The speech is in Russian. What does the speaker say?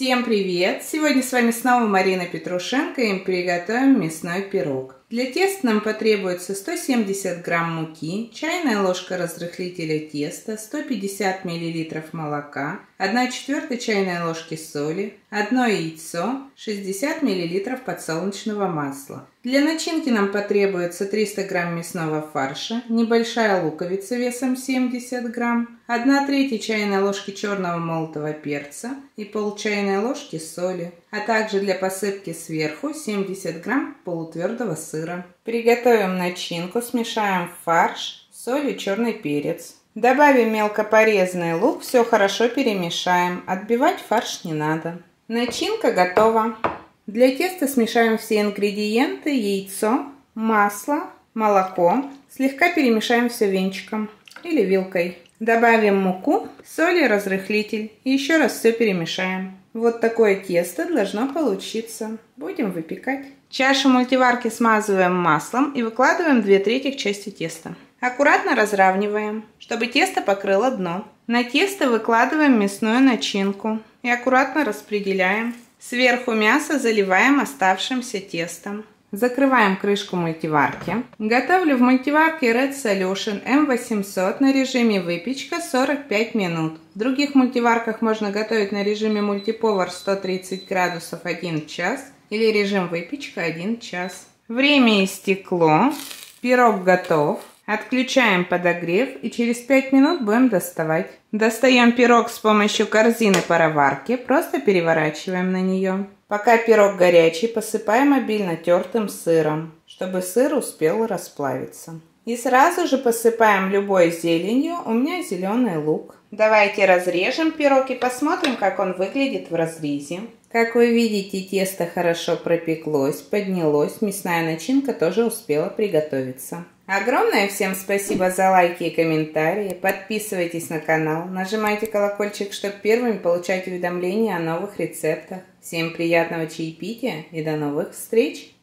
Всем привет! Сегодня с вами снова Марина Петрушенко и мы приготовим мясной пирог. Для теста нам потребуется 170 грамм муки, чайная ложка разрыхлителя теста, 150 миллилитров молока, 1 четвертая чайной ложки соли, одно яйцо, 60 миллилитров подсолнечного масла. Для начинки нам потребуется 300 грамм мясного фарша, небольшая луковица весом 70 грамм, 1 третья чайной ложки черного молотого перца и пол чайной ложки соли, а также для посыпки сверху 70 грамм полутвердого сыра. Приготовим начинку, смешаем фарш, соль и черный перец. Добавим мелко порезанный лук, все хорошо перемешаем. Отбивать фарш не надо. Начинка готова. Для теста смешаем все ингредиенты, яйцо, масло, молоко. Слегка перемешаем все венчиком или вилкой. Добавим муку, соль и разрыхлитель. И еще раз все перемешаем. Вот такое тесто должно получиться. Будем выпекать. Чашу мультиварки смазываем маслом и выкладываем 2 трети части теста. Аккуратно разравниваем, чтобы тесто покрыло дно. На тесто выкладываем мясную начинку и аккуратно распределяем. Сверху мясо заливаем оставшимся тестом. Закрываем крышку мультиварки. Готовлю в мультиварке Red Solution M800 на режиме выпечка 45 минут. В других мультиварках можно готовить на режиме мультиповар 130 градусов 1 час или режим выпечка 1 час. Время истекло. Пирог готов. Отключаем подогрев и через 5 минут будем доставать. Достаем пирог с помощью корзины пароварки, просто переворачиваем на нее. Пока пирог горячий, посыпаем обильно тертым сыром, чтобы сыр успел расплавиться. И сразу же посыпаем любой зеленью, у меня зеленый лук. Давайте разрежем пирог и посмотрим, как он выглядит в разрезе. Как вы видите, тесто хорошо пропеклось, поднялось, мясная начинка тоже успела приготовиться. Огромное всем спасибо за лайки и комментарии. Подписывайтесь на канал, нажимайте колокольчик, чтобы первыми получать уведомления о новых рецептах. Всем приятного чаепития и до новых встреч!